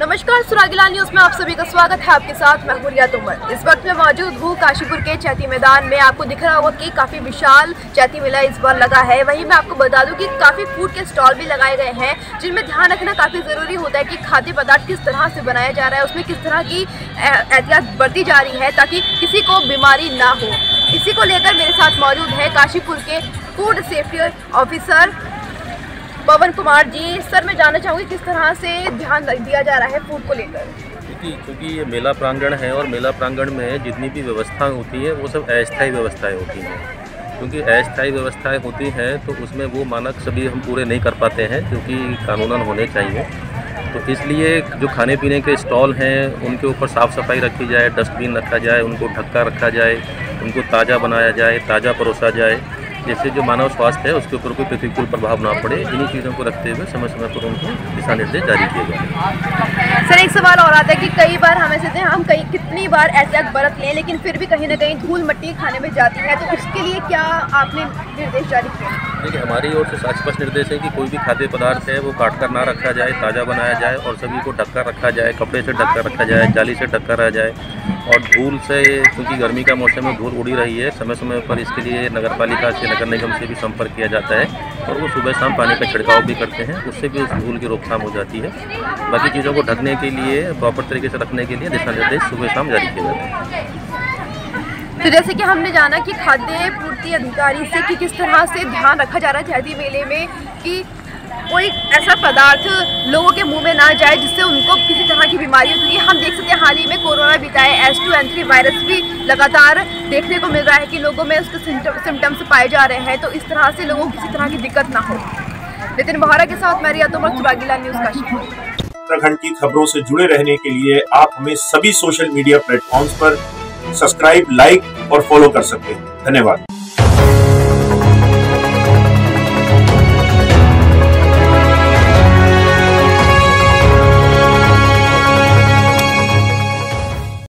नमस्कार सुरागिला न्यूज़ में आप सभी का स्वागत है आपके साथ। मैं हुरिया तोमर। इस वक्त मैं मौजूद हूँ काशीपुर के चैती मैदान में। आपको दिख रहा होगा कि काफ़ी विशाल चैती मेला इस बार लगा है। वहीं मैं आपको बता दूँ कि काफ़ी फ़ूड के स्टॉल भी लगाए गए हैं, जिनमें ध्यान रखना काफ़ी ज़रूरी होता है कि खाद्य पदार्थ किस तरह से बनाया जा रहा है, उसमें किस तरह की एहतियात बरती जा रही है ताकि किसी को बीमारी ना हो। इसी को लेकर मेरे साथ मौजूद है काशीपुर के food safety officer Pawan Kumar ji, sir, मैं जानना चाहूँगी किस तरह से ध्यान दिया जा रहा है फ़ूड को लेकर? क्योंकि क्योंकि ये मेला प्रांगण है और मेला प्रांगण में जितनी भी व्यवस्थाएँ होती हैं, वो सब अस्थायी व्यवस्थाएँ होती हैं। क्योंकि अस्थायी व्यवस्थाएँ होती हैं तो उसमें वो मानक सभी हम पूरे नहीं कर पाते हैं, क्योंकि कानूनन होने चाहिए। तो इसलिए जो खाने पीने के स्टॉल हैं, उनके ऊपर साफ़ सफ़ाई रखी जाए, डस्टबिन रखा जाए, उनको ढक्का रखा जाए, उनको ताज़ा बनाया जाए, ताज़ा परोसा जाए। जिससे जो मानव स्वास्थ्य है उसके ऊपर कोई प्रतिकूल प्रभाव ना पड़े। इन्हीं चीज़ों को रखते हुए समय समय पर उनको दिशा निर्देश जारी किए गए सर एक सवाल और आता है कि कई बार हमें से हम कई कितनी बार एहतियात बरत लें लेकिन फिर भी कहीं ना कहीं धूल मट्टी खाने में जाती है तो उसके लिए क्या आपने निर्देश जारी किया देखिए हमारी ओर से स्पष्ट निर्देश है कि कोई भी खाद्य पदार्थ है वो काट कर ना रखा जाए ताज़ा बनाया जाए और सभी को ढक्का रखा जाए कपड़े से ढक्का रखा जाए जाली से ढक्का रहा जाए। और धूल से, क्योंकि गर्मी का मौसम में धूल उड़ी रही है समय समय पर इसके लिए नगर पालिका से नगर निगम से भी संपर्क किया जाता है और वो सुबह शाम पानी का छिड़काव भी करते हैं, उससे भी उस धूल की रोकथाम हो जाती है। बाकी चीज़ों को ढकने के लिए, प्रॉपर तरीके से रखने के लिए दिशा निर्देश सुबह शाम जारी किए जाते हैं। तो जैसे कि हमने जाना कि खाद्य पूर्ति अधिकारी से कि किस तरह से ध्यान रखा जा रहा है मेले में कि कोई ऐसा पदार्थ लोगों के मुँह में ना जाए जिससे उनको किसी तरह की बीमारी हो। है हम देख सकते हैं हाल ही में कोरोना बीता है S two N three virus भी लगातार देखने को मिल रहा है कि लोगों में उसके सिम्टम्स पाए जा रहे हैं। तो इस तरह से लोगों को किसी तरह की दिक्कत ना हो। नितिन बहारा के साथ मैं रिया तोमर सुरागीला न्यूज़ काशी उत्तराखंड की खबरों से जुड़े रहने के लिए आप हमें सभी सोशल मीडिया प्लेटफॉर्म्स पर सब्सक्राइब, लाइक और फॉलो कर सकते हैं। धन्यवाद।